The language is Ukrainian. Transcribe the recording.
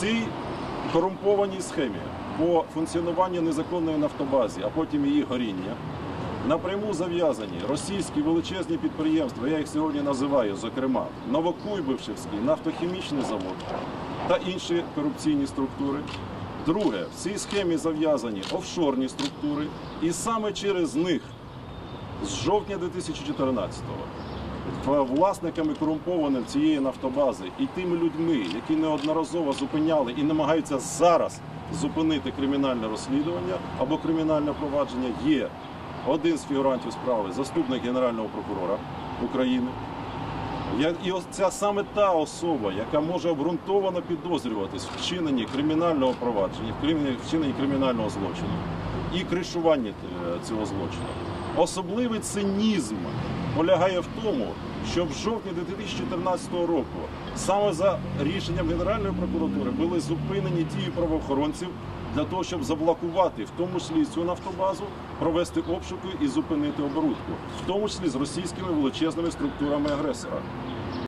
цій корумпованій схемі по функціонуванню незаконної нафтобази, а потім її горіння, напряму зав'язані російські величезні підприємства, я їх сьогодні називаю, зокрема, Новокуйбишевський нафтохімічний завод та інші корупційні структури. Друге, в цій схемі зав'язані офшорні структури, і саме через них з жовтня 2014-го власниками корумпованими цієї нафтобази і тими людьми, які неодноразово зупиняли і намагаються зараз зупинити кримінальне розслідування або кримінальне провадження, є один з фігурантів справи, заступник генерального прокурора України. І ця саме та особа, яка може обґрунтовано підозрюватись в вчиненні кримінального провадження, в вчиненні кримінального злочину і кришуванні е, цього злочину. Особливий цинізм полягає в тому, що в жовтні 2014 року саме за рішенням Генеральної прокуратури були зупинені дії правоохоронців для того, щоб заблокувати, в тому числі цю нафтобазу, провести обшуки і зупинити оборудку, в тому числі з російськими величезними структурами агресора.